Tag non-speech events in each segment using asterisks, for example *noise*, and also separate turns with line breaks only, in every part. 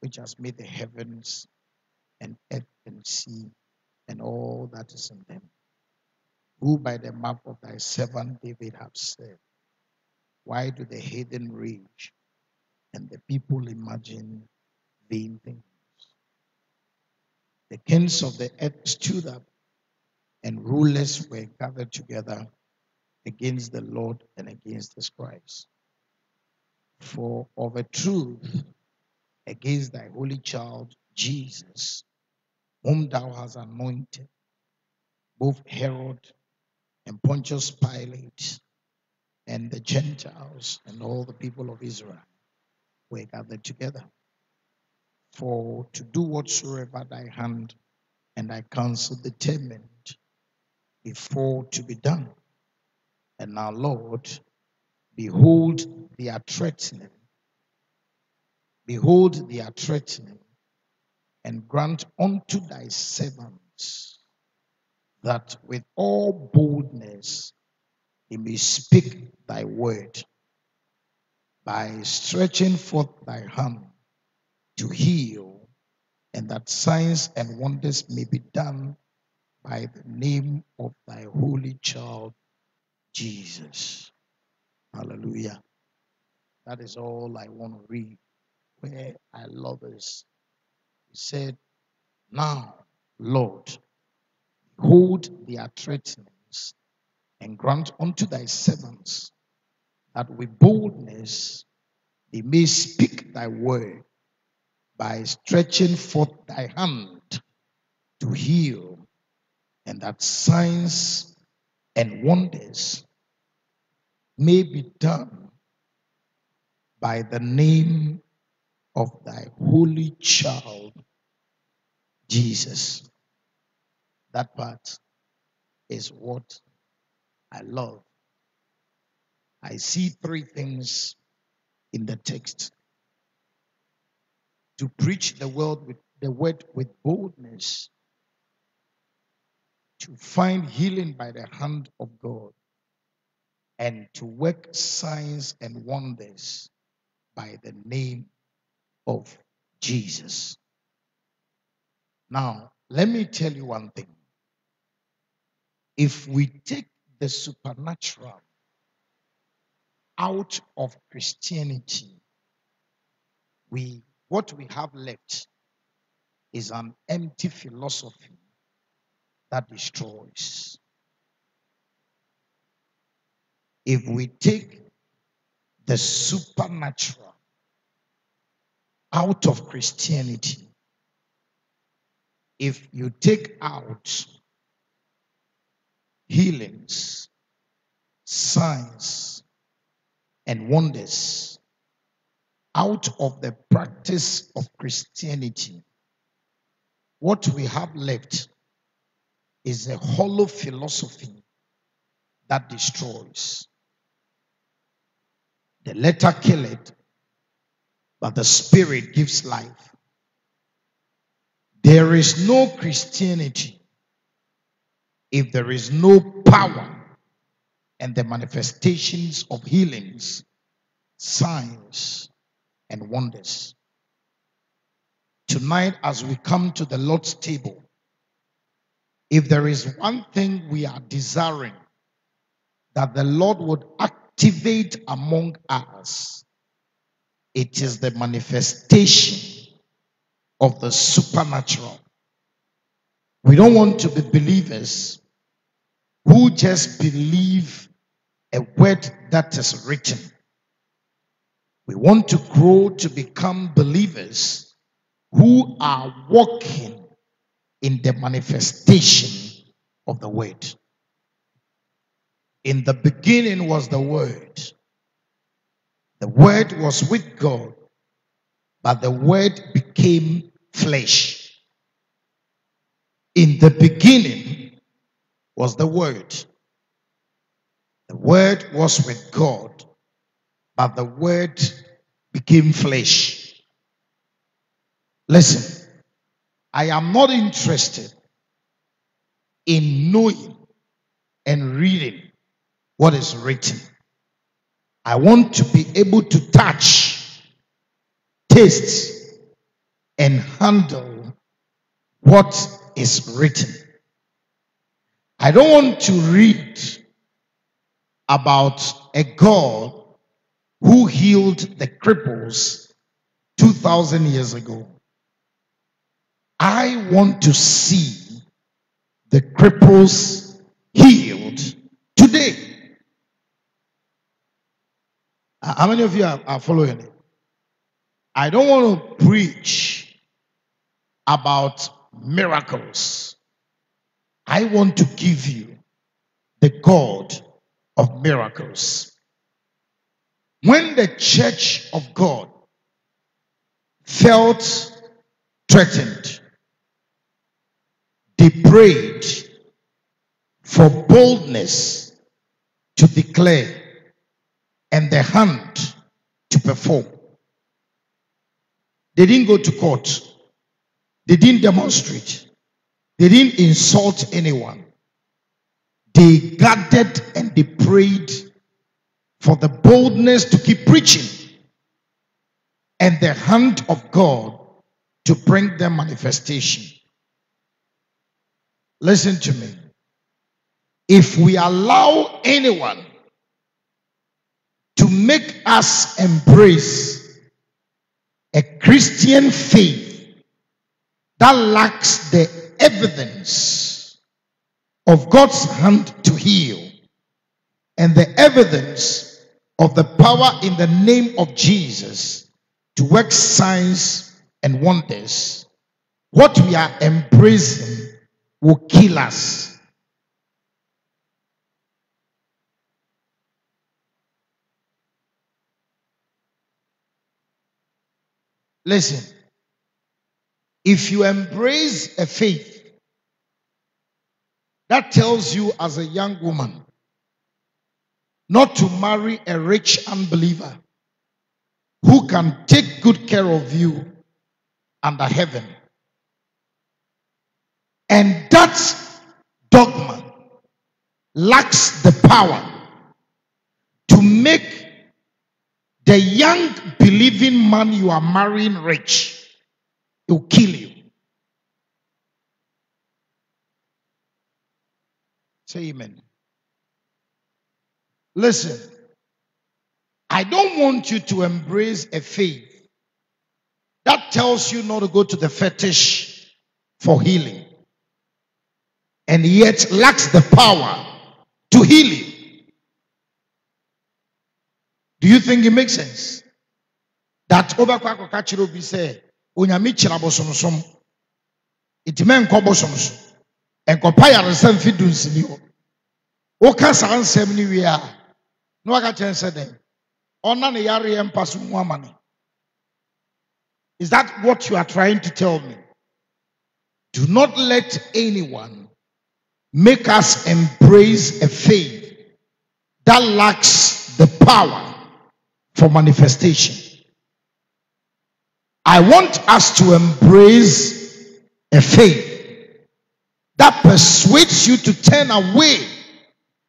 which has made the heavens and earth and sea and all that is in them, who by the mouth of thy servant David have said, Why do the heathen rage and the people imagine vain things? The kings of the earth stood up, and rulers were gathered together against the Lord and against his Christ. For of a truth, against thy holy child Jesus, whom thou hast anointed, both Herod and Pontius Pilate and the Gentiles and all the people of Israel were gathered together for to do whatsoever thy hand and thy counsel determined before to be done. And now, Lord, behold, are threatening. Behold, they are threatening, and grant unto thy servants that with all boldness he may speak thy word by stretching forth thy hand to heal, and that signs and wonders may be done by the name of thy holy child, Jesus. Hallelujah. That is all I want to read. Where I love is, he said, Now, Lord, hold their threatenings and grant unto thy servants that with boldness they may speak thy word by stretching forth thy hand to heal, and that signs and wonders may be done by the name of thy holy child, Jesus. That part is what I love. I see three things in the text to preach the word with the word with boldness, to find healing by the hand of God, and to work signs and wonders by the name of Jesus. Now, let me tell you one thing. If we take the supernatural out of Christianity, we what we have left is an empty philosophy that destroys. If we take the supernatural out of Christianity, if you take out healings, signs, and wonders, out of the practice of Christianity, what we have left is a hollow philosophy that destroys. The letter killeth, but the spirit gives life. There is no Christianity if there is no power and the manifestations of healings, signs, and wonders. Tonight, as we come to the Lord's table, if there is one thing we are desiring that the Lord would activate among us, it is the manifestation of the supernatural. We don't want to be believers who just believe a word that is written. We want to grow to become believers who are walking in the manifestation of the word. In the beginning was the word. The word was with God, but the word became flesh. In the beginning was the word. The word was with God, but the word became flesh. Listen, I am not interested in knowing and reading what is written. I want to be able to touch, taste, and handle what is written. I don't want to read about a God who healed the cripples 2,000 years ago. I want to see the cripples healed today. How many of you are, are following it? I don't want to preach about miracles. I want to give you the God of miracles. When the church of God felt threatened, they prayed for boldness to declare and the hand to perform. They didn't go to court. They didn't demonstrate. They didn't insult anyone. They gathered and they prayed for the boldness to keep preaching and the hand of God to bring them manifestation. Listen to me. If we allow anyone to make us embrace a Christian faith that lacks the evidence of God's hand to heal and the evidence of the power in the name of Jesus to work signs and wonders, what we are embracing will kill us. Listen, if you embrace a faith that tells you as a young woman not to marry a rich unbeliever who can take good care of you under heaven. And that dogma lacks the power to make the young believing man you are marrying rich. Will kill you. Say amen. Listen, I don't want you to embrace a faith that tells you not to go to the fetish for healing and yet lacks the power to heal you. Do you think it makes sense? That over kwakwa chiro bi say onyame kyira bosomsom. Itime nkɔ bosom so. Nkɔpa yaresa mfi dunsini hɔ. Woka saa nsɛm a na waka kyerɛ sɛ ne yareɛ mpa so mu ama ne. Is that what you are trying to tell me? Do not let anyone make us embrace a faith that lacks the power for manifestation. I want us to embrace a faith that persuades you to turn away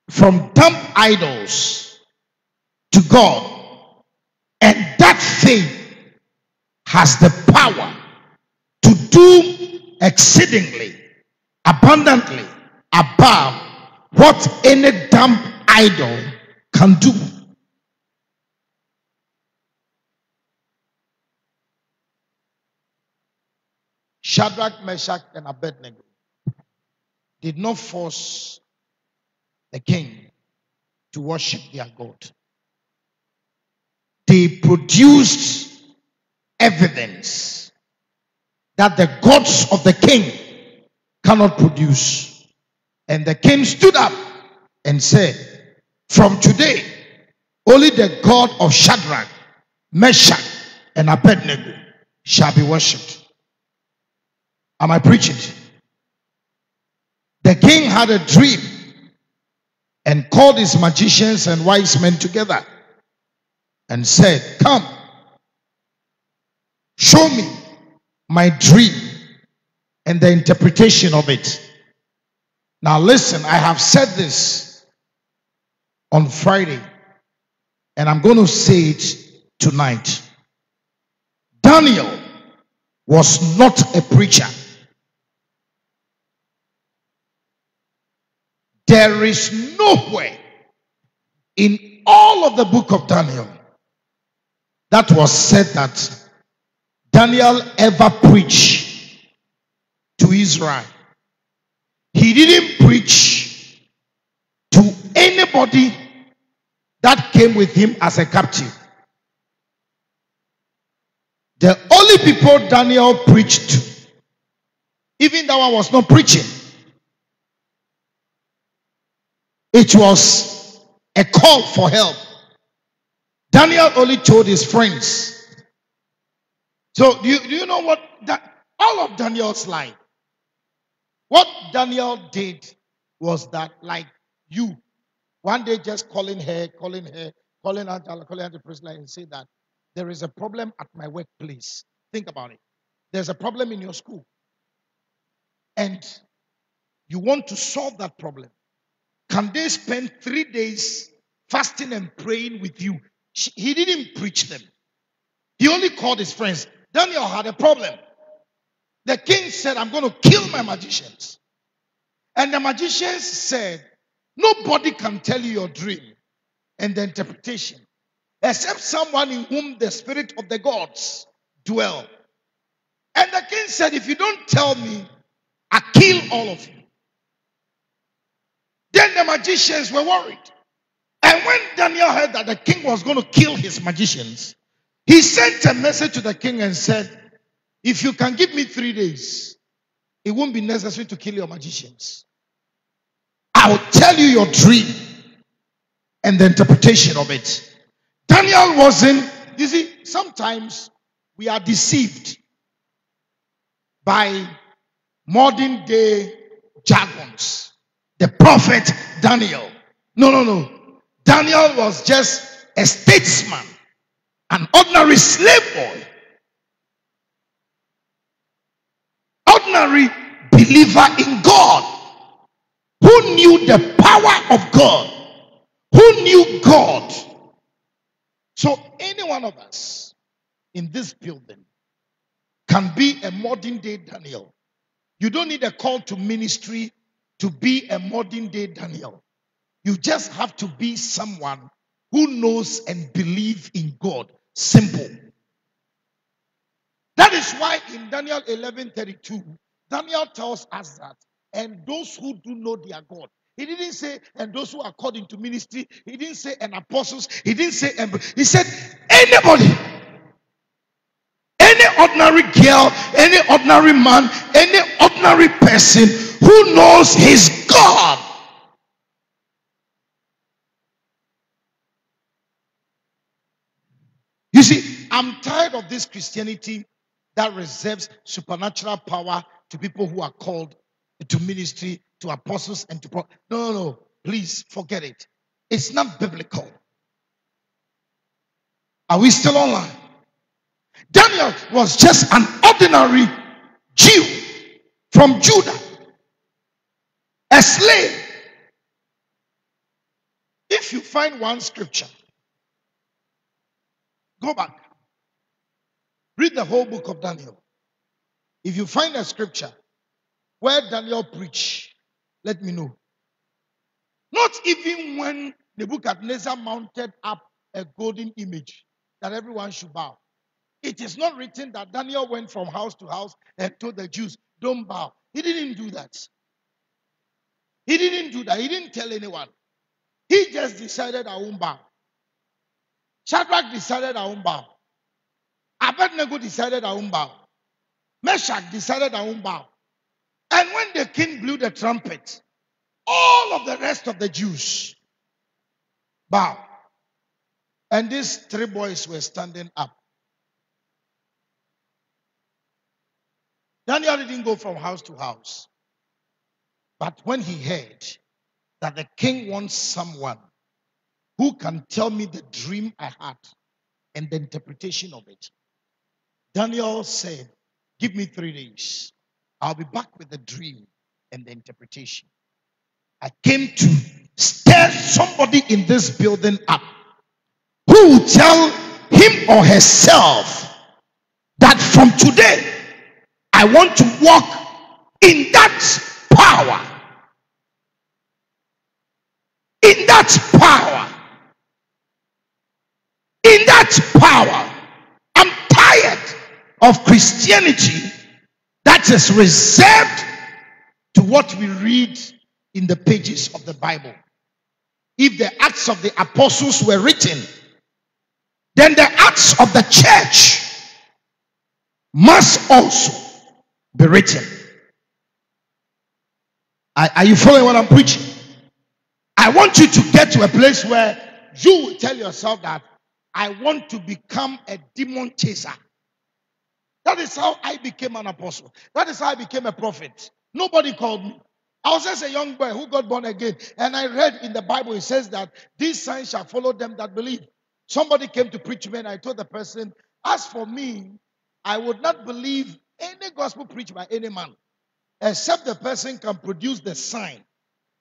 from dumb idols to God. And that faith has the power to do exceedingly, abundantly above what any dumb idol can do. Shadrach, Meshach, and Abednego did not force the king to worship their God. They produced evidence that the gods of the king cannot produce. And the king stood up and said, From today, only the God of Shadrach, Meshach, and Abednego shall be worshipped. Am I preaching? The king had a dream and called his magicians and wise men together and said, Come, show me my dream and the interpretation of it. Now, listen, I have said this on Friday, and I'm going to say it tonight. Daniel was not a preacher. There is nowhere in all of the book of Daniel that was said that Daniel ever preached to Israel. He didn't preach to anybody that came with him as a captive. The only people Daniel preached to, even that one was not preaching. It was a call for help. Daniel only told his friends. So, do you, do you know what that all of Daniel's life? What Daniel did was that, like you, one day just calling her, calling her, calling her, calling her the prisoner and say that there is a problem at my workplace. Think about it. There's a problem in your school. And you want to solve that problem. Can they spend three days fasting and praying with you? He didn't preach them. He only called his friends. Daniel had a problem. The king said, I'm going to kill my magicians. And the magicians said, Nobody can tell you your dream and the interpretation except someone in whom the spirit of the gods dwell. And the king said, If you don't tell me, I kill all of you. Then the magicians were worried. And when Daniel heard that the king was going to kill his magicians, he sent a message to the king and said, If you can give me three days, it won't be necessary to kill your magicians. I will tell you your dream and the interpretation of it. Daniel wasn't, you see, sometimes we are deceived by modern day jargons. The prophet Daniel. No, no, no. Daniel was just a statesman, an ordinary slave boy, ordinary believer in God who knew the power of God, who knew God so, any one of us in this building can be a modern day Daniel. You don't need a call to ministry to be a modern day Daniel. You just have to be someone who knows and believes in God. Simple. That is why in Daniel 11:32, Daniel tells us that, and those who do know their God, he didn't say, and those who are called into ministry. He didn't say, and apostles. He didn't say, and he said, anybody, any ordinary girl, any ordinary man, any ordinary person who knows his God. You see, I'm tired of this Christianity that reserves supernatural power to people who are called to ministry to apostles and to prophets. No, no, no. Please forget it. It's not biblical. Are we still online? Daniel was just an ordinary Jew from Judah, a slave. If you find one scripture, go back, read the whole book of Daniel. If you find a scripture where Daniel preached, let me know. Not even when the book of Nebuchadnezzar mounted up a golden image that everyone should bow. It is not written that Daniel went from house to house and told the Jews, don't bow. He didn't do that. He didn't do that. He didn't tell anyone. He just decided I won't bow. Shadrach decided I won't bow. Abednego decided I won't bow. Meshach decided I won't bow. And when the king blew the trumpet, all of the rest of the Jews bowed. And these three boys were standing up. Daniel didn't go from house to house. But when he heard that the king wants someone who can tell me the dream I had and the interpretation of it, Daniel said, Give me three days. I'll be back with the dream and the interpretation. I came to stir somebody in this building up who will tell him or herself that from today I want to walk in that power. In that power. In that power. I'm tired of Christianity that is reserved to what we read in the pages of the Bible. If the Acts of the Apostles were written, then the Acts of the Church must also be written. Are, are you following what I'm preaching? I want you to get to a place where you will tell yourself that I want to become a demon chaser. That is how I became an apostle. That is how I became a prophet. Nobody called me. I was just a young boy who got born again. And I read in the Bible, it says that these signs shall follow them that believe. Somebody came to preach me, and I told the person, As for me, I would not believe any gospel preached by any man, except the person can produce the sign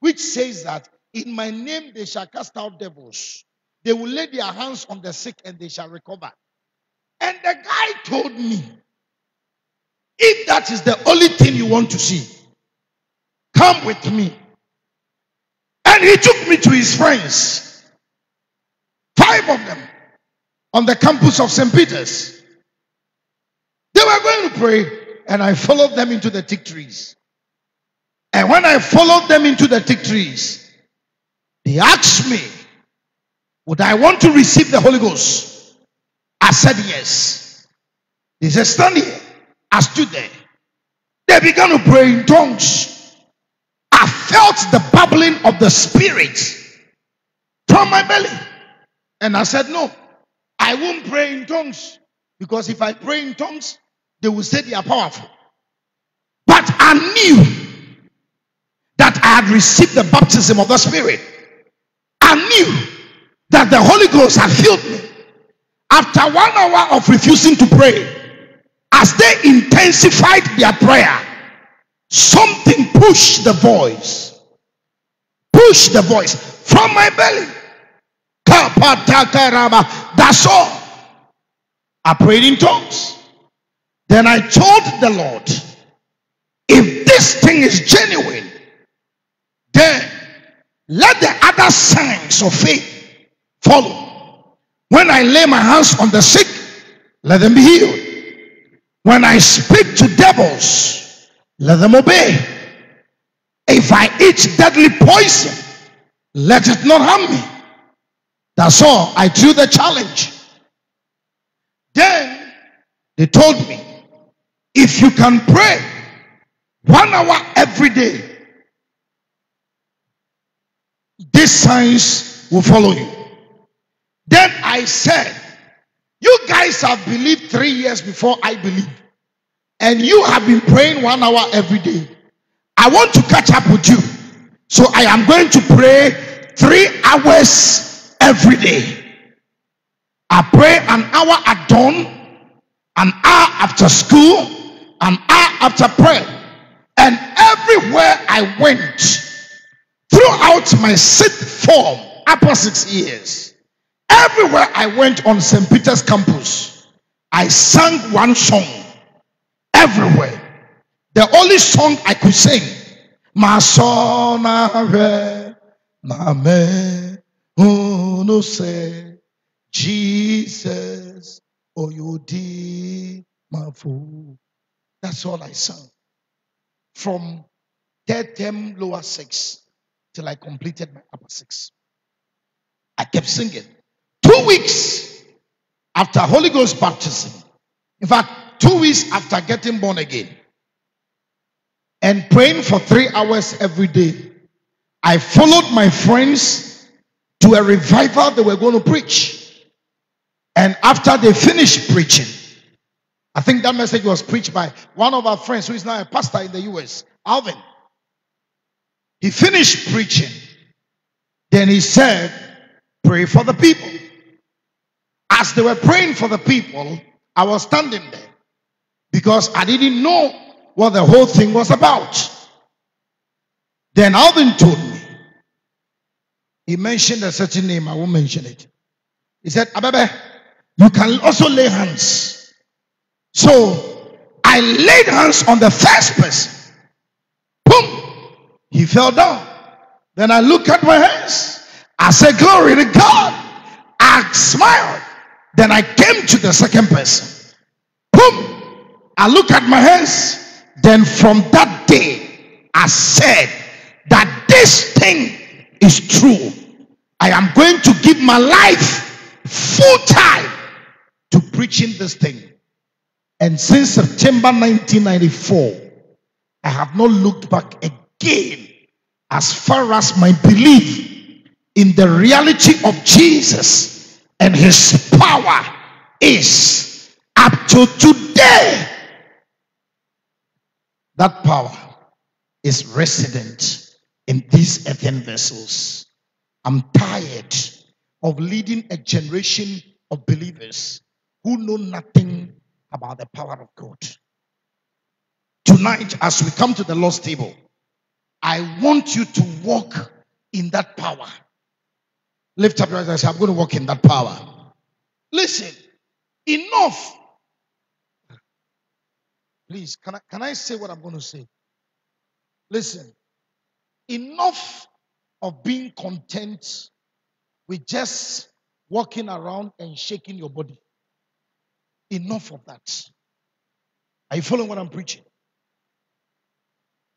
which says that in my name they shall cast out devils. They will lay their hands on the sick and they shall recover. And the guy told me, if that is the only thing you want to see, come with me. And he took me to his friends, five of them, on the campus of St. Peter's. They were going to pray, and I followed them into the thick trees. And when I followed them into the thick trees, they asked me, Would I want to receive the Holy Ghost? I said yes. They said, Stand here. I stood there. They began to pray in tongues. I felt the bubbling of the Spirit from my belly. And I said, No, I won't pray in tongues. Because if I pray in tongues, they will say they are powerful. But I knew that I had received the baptism of the Spirit. I knew that the Holy Ghost had filled me. After one hour of refusing to pray, as they intensified their prayer, something pushed the voice. Pushed the voice from my belly. That's all. I prayed in tongues. Then I told the Lord, if this thing is genuine, then let the other signs of faith follow. When I lay my hands on the sick, let them be healed. When I speak to devils, let them obey. If I eat deadly poison, let it not harm me. That's all. I drew the challenge. Then they told me, if you can pray one hour every day, these signs will follow you. Then I said, you guys have believed three years before I believe. And you have been praying one hour every day. I want to catch up with you. So I am going to pray three hours every day. I pray an hour at dawn, an hour after school, an hour after prayer. And everywhere I went, throughout my sixth form, upper six years, Everywhere I went on St. Peter's campus, I sang one song. Everywhere. The only song I could sing, man, who no say, Jesus, my fool. That's all I sang. From third term lower six till I completed my upper six. I kept singing. Two weeks after Holy Ghost baptism, in fact, two weeks after getting born again, and praying for three hours every day, I followed my friends to a revival they were going to preach. And after they finished preaching, I think that message was preached by one of our friends who is now a pastor in the US, Alvin. He finished preaching. Then he said, Pray for the people. As they were praying for the people, I was standing there because I didn't know what the whole thing was about. Then Alvin told me, he mentioned a certain name, I won't mention it. He said, Abebe, you can also lay hands. So I I laid hands on the first person. He fell down. Then I looked at my hands. I said, Glory to God. I smiled. Then I came to the second person. Boom! I looked at my hands. Then from that day, I said that this thing is true. I am going to give my life full time to preaching this thing. And since September 1994, I have not looked back again as far as my belief in the reality of Jesus and his power is up to today. That power is resident in these earthen vessels. I'm tired of leading a generation of believers who know nothing about the power of God. Tonight, as we come to the Lord's table, I want you to walk in that power. Lift up your eyes and say, I'm going to walk in that power. Listen, enough. Please, can I, can I say what I'm going to say? Listen, enough of being content with just walking around and shaking your body. Enough of that. Are you following what I'm preaching?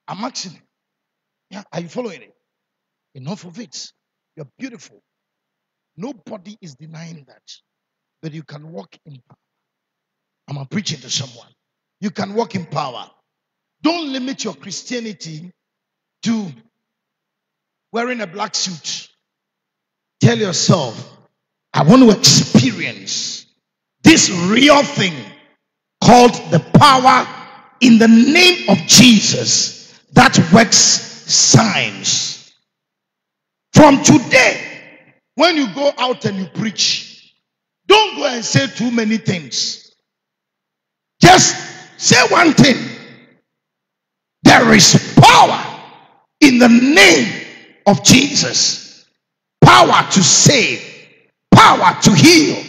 I'm asking. Yeah, are you following it? Enough of it. You're beautiful. Nobody is denying that. But you can walk in power. I'm preaching to someone. You can walk in power. Don't limit your Christianity to wearing a black suit. Tell yourself, I want to experience this real thing called the power in the name of Jesus that works signs. From today, when you go out and you preach, don't go and say too many things. Just say one thing. There is power in the name of Jesus. Power to save, power to heal,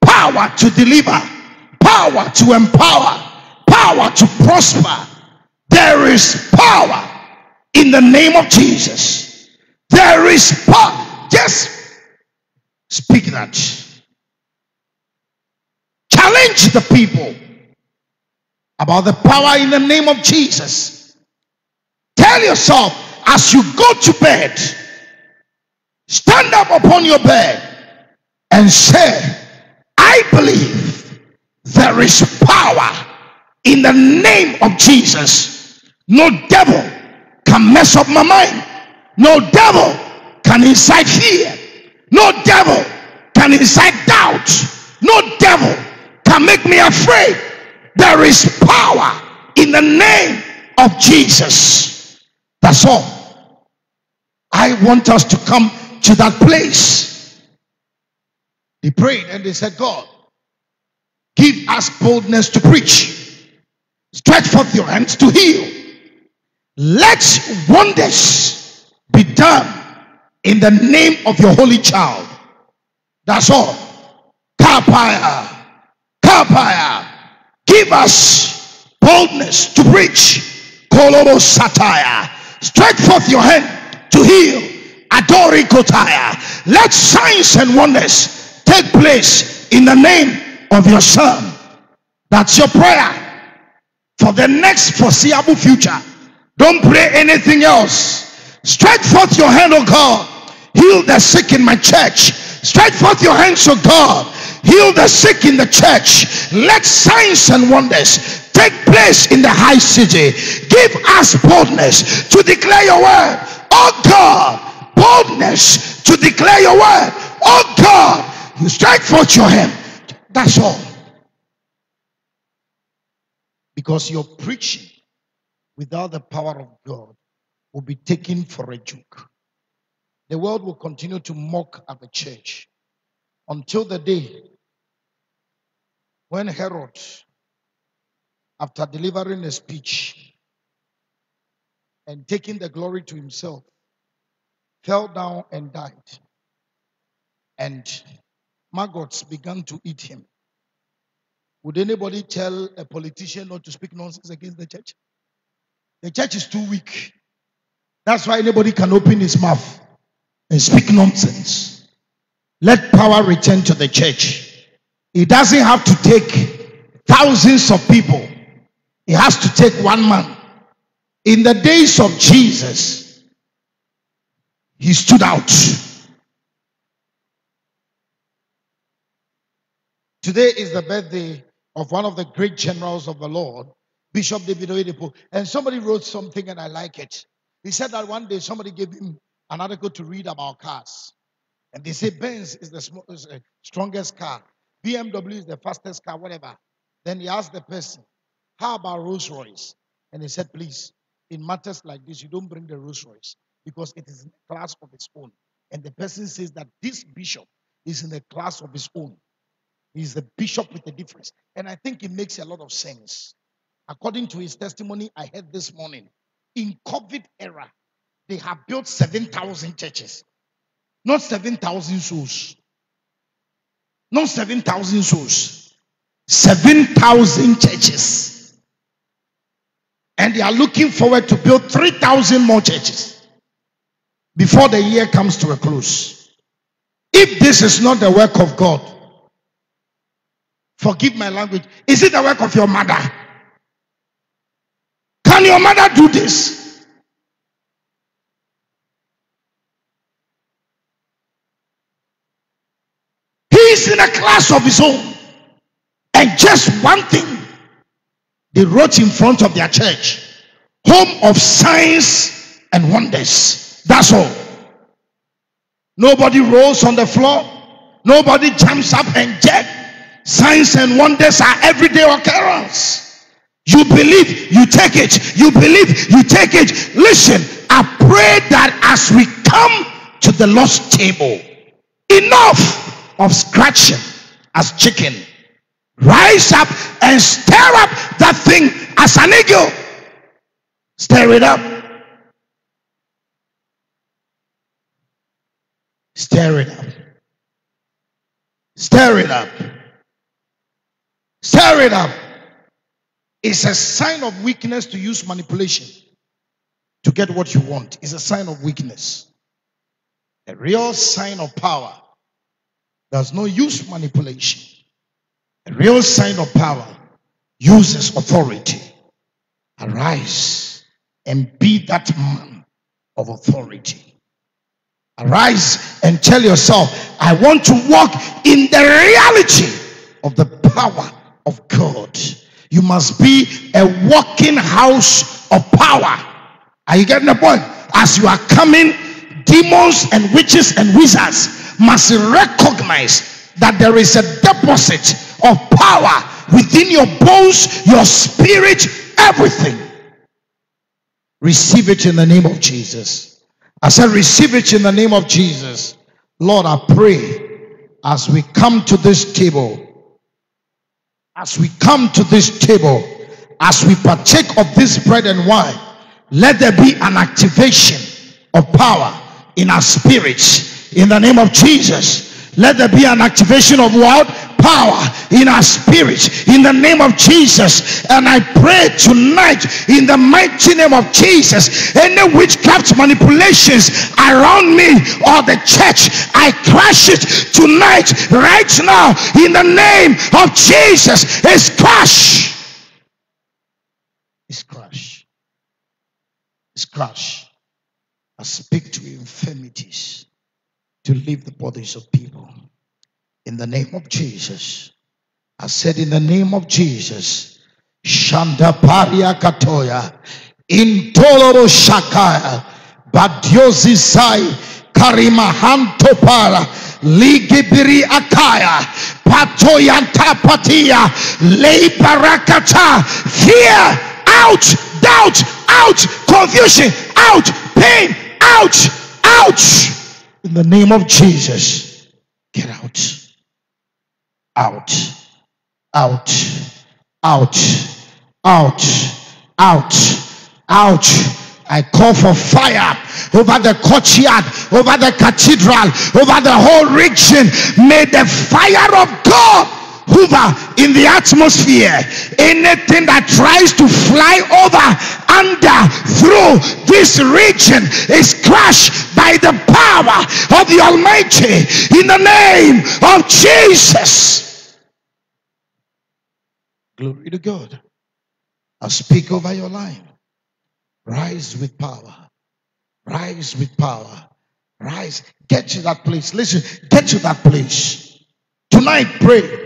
power to deliver, power to empower, power to prosper. There is power in the name of Jesus. There is power. Just speak that. Challenge the people about the power in the name of Jesus. Tell yourself as you go to bed, stand up upon your bed and say, I believe there is power in the name of Jesus. No devil mess up my mind. No devil can incite fear. No devil can incite doubt. No devil can make me afraid. There is power in the name of Jesus. That's all. I want us to come to that place. They prayed and they said, God, give us boldness to preach. Stretch forth your hands to heal. Let wonders be done in the name of your holy child. That's all. Kapaya. Kapaya. Give us boldness to preach. Kolobo satire. Stretch forth your hand to heal. Adori Kotaya. Let signs and wonders take place in the name of your son. That's your prayer for the next foreseeable future. Don't pray anything else. Stretch forth your hand, oh God. Heal the sick in my church. Stretch forth your hands, oh God. Heal the sick in the church. Let signs and wonders take place in the HighCity. Give us boldness to declare your word. Oh God, boldness to declare your word. Oh God, you strike forth your hand. That's all. Because your preaching without the power of God will be taken for a joke. The world will continue to mock at the church until the day when Herod, after delivering a speech, and taking the glory to himself, fell down and died. And maggots began to eat him. Would anybody tell a politician not to speak nonsense against the church? The church is too weak. That's why anybody can open his mouth and speak nonsense. Let power return to the church. It doesn't have to take thousands of people, it has to take one man. In the days of Jesus, he stood out. Today is the birthday of one of the great generals of the Lord, Bishop David Oyedepo. And somebody wrote something and I like it. He said that one day somebody gave him an article to read about cars. And they say Benz is the uh, strongest car, BMW is the fastest car, whatever. Then he asked the person, How about Rolls Royce? And he said, Please, in matters like this, you don't bring the Rolls Royce because it is in a class of its own. And the person says that this bishop is in a class of his own. He's the bishop with a difference. And I think it makes a lot of sense. According to his testimony I heard this morning, in COVID era, they have built 7,000 churches. Not 7,000 souls. Not 7,000 souls. 7,000 churches. And they are looking forward to build 3,000 more churches before the year comes to a close. If this is not the work of God, forgive my language, is it the work of your mother? Can your mother do this? He's in a class of his own. And just one thing they wrote in front of their church home of signs and wonders. That's all. Nobody rolls on the floor, nobody jumps up and jet. Signs and wonders are everyday occurrence. You believe, you take it. You believe, you take it. Listen, I pray that as we come to the lost table, enough of scratching as chicken. Rise up and stir up that thing as an eagle. Stir it up. Stir it up. Stir it up. Stir it up. It's a sign of weakness to use manipulation to get what you want. It's a sign of weakness. A real sign of power does not use manipulation. A real sign of power uses authority. Arise and be that man of authority. Arise and tell yourself, I want to walk in the reality of the power of God. You must be a walking house of power. Are you getting the point? As you are coming, demons and witches and wizards must recognize that there is a deposit of power within your bones, your spirit, everything. Receive it in the name of Jesus. I said, receive it in the name of Jesus. Lord, I pray as we come to this table as we come to this table, as we partake of this bread and wine, let there be an activation of power in our spirits in the name of Jesus. Let there be an activation of what? Power in our spirit in the name of Jesus. And I pray tonight in the mighty name of Jesus, any witchcraft manipulations around me or the church, I crush it tonight, right now, in the name of Jesus. It's crush. It's crush. It's crush. I speak to infirmities to leave the bodies of people in the name of Jesus. I said, in the name of Jesus. Shanda paria katoya. Intoloro shakaya. Badiozi sai. Karimahanto para. Ligibiri akaya. Patoyanta patia. Lei parakata. Fear. Out. Doubt. Out. Confusion. Out. Pain. Out. Out. In the name of Jesus. Get out out, out, out, out, out, out. I call for fire over the courtyard, over the cathedral, over the whole region. May the fire of God hover in the atmosphere. Anything that tries to fly over, under, through this region is crushed by the power of the Almighty in the name of Jesus. Glory to God. I speak over your life. Rise with power. Rise with power. Rise. Get to that place. Listen, get to that place. Tonight, pray.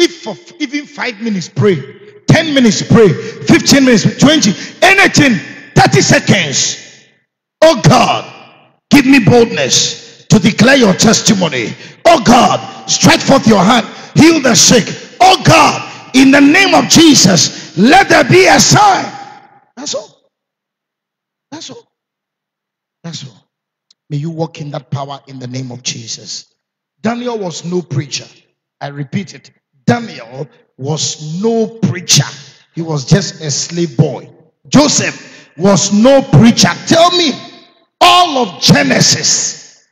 If for even five minutes, pray. 10 minutes, pray. 15 minutes, 20, anything, 30 seconds. Oh God, give me boldness to declare your testimony. Oh God, stretch forth your hand, heal the sick. Oh God, in the name of Jesus, let there be a sign. That's all. That's all. That's all. May you walk in that power in the name of Jesus. Daniel was no preacher. I repeat it. Daniel was no preacher. He was just a slave boy. Joseph was no preacher. Tell me, all of Genesis.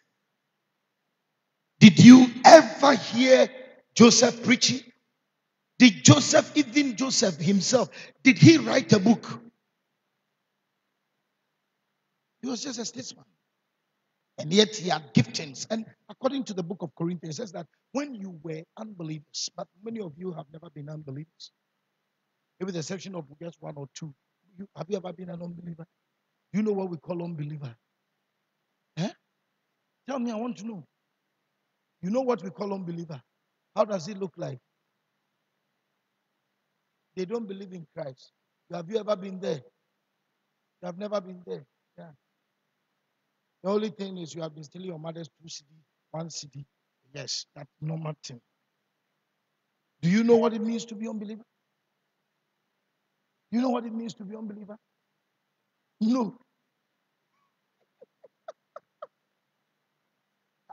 Did you ever hear Joseph preaching? Did Joseph, even Joseph himself, did he write a book? He was just a statesman. And yet he had giftings. And according to the book of Corinthians, says that when you were unbelievers, but many of you have never been unbelievers, maybe the exception of just one or two. You, have you ever been an unbeliever? You know what we call unbeliever? Huh? Tell me, I want to know. You know what we call unbeliever? How does it look like? They don't believe in Christ. Have you ever been there? You have never been there. The only thing is you have been stealing your mother's two cedi, one cedi. Yes, that's normal thing. Do you know what it means to be unbeliever? You know what it means to be unbeliever? No. *laughs*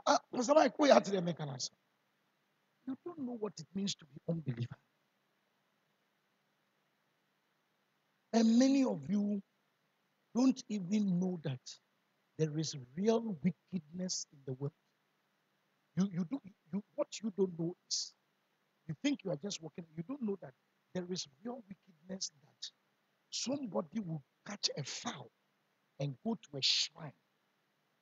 Uh, you don't know what it means to be unbeliever. And many of you don't even know that there is real wickedness in the world. You, you do you, what you don't know is you think you are just walking, you don't know that there is real wickedness that somebody will catch a fowl and go to a shrine.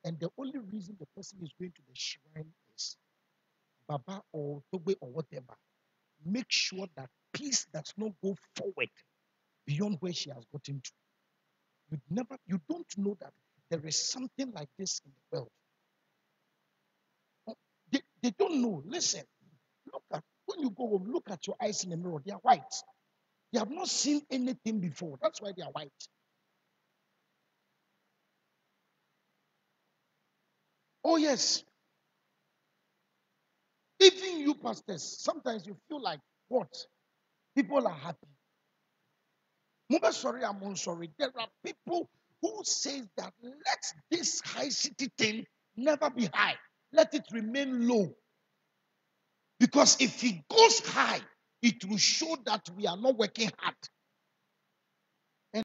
And the only reason the person is going to the shrine is Baba or Tobe or whatever. Make sure that peace does not go forward beyond where she has gotten to. You never you don't know that there is something like this in the world. They, they don't know. Listen, look at when you go home, look at your eyes in the mirror. They are white. They have not seen anything before. That's why they are white. Oh, yes. Even you, pastors, sometimes you feel like what? People are happy. There are people who says that let this HighCity thing never be high. Let it remain low. Because if it goes high, it will show that we are not working hard.